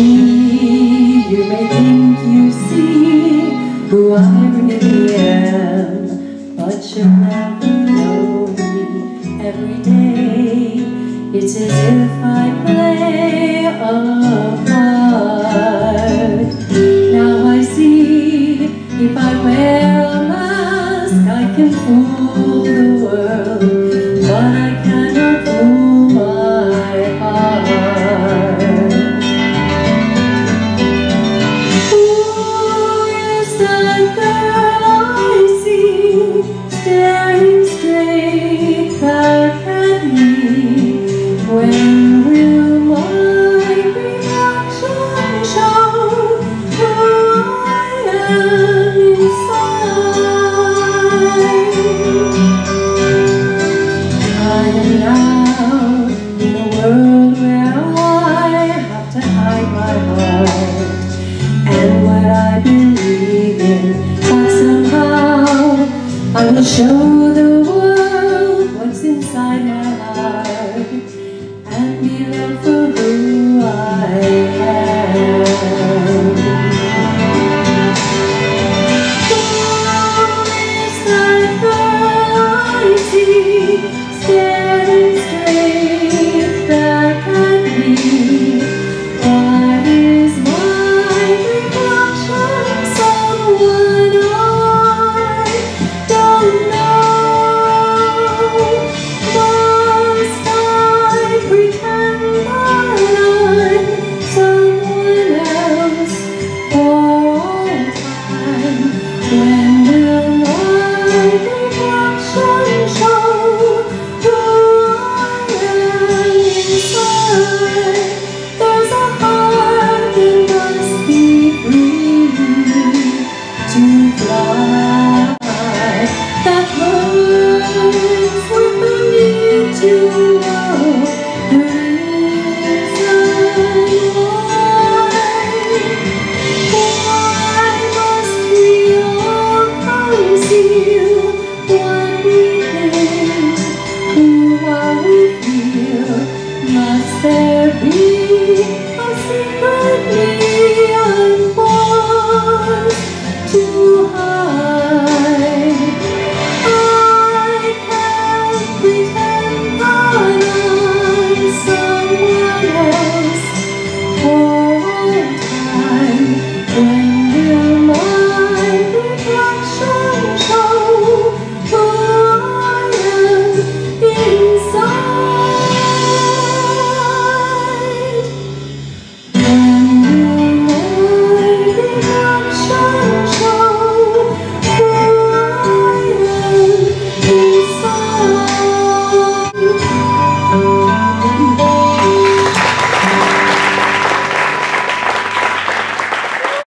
you may think you see who I really am, but you'll never know me every day. It's as if I play a part. Now I see if I wear a mask, I can fool the world. Girl I see staring straight back at me? When will my reaction show who I am inside? I am now in a world where I have to hide my heart gonna show the world what's inside my heart. And be loved for